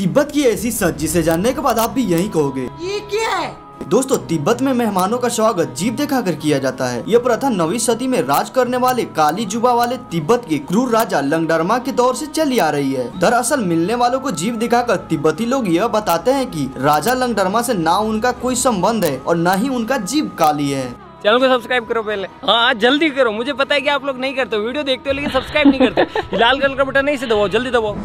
तिब्बत की ऐसी सच जिसे जानने के बाद आप भी यही कहोगे। ये क्या है? दोस्तों तिब्बत में मेहमानों का स्वागत जीप दिखाकर किया जाता है। यह प्रथा नवी सदी में राज करने वाले काली जुबा वाले तिब्बत के क्रूर राजा लंगडरमा के दौर से चली आ रही है। दरअसल मिलने वालों को जीव दिखाकर तिब्बती लोग यह बताते हैं कि राजा लंगडरमा से ना उनका कोई संबंध है और न ही उनका जीव काली है। चैनल को सब्सक्राइब करो पहले। हाँ जल्दी करो। मुझे पता है कि आप लोग नहीं करते वीडियो देखते हो लेकिन सब्सक्राइब नहीं करते। लाल कलर का बटन नहीं से दबाओ। जल्दी दबाओ।